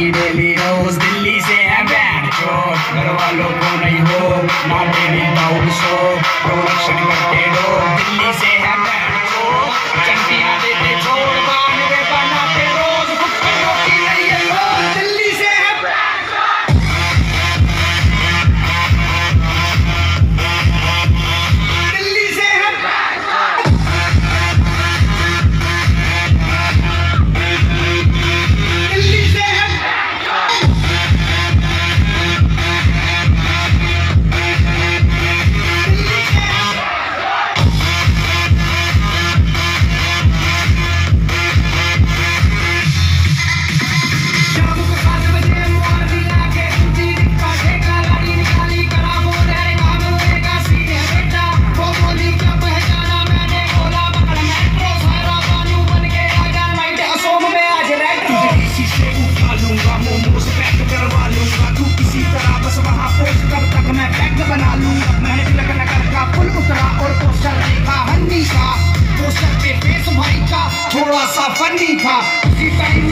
की डेली रोज दिल्ली से है बैन चोट घर वालों को नहीं हो ना डेली बाउल शो प्रोडक्शन करते लोग दिल्ली से है बैन चोट चंटिया देते छोड़ थोड़ा सा फनी था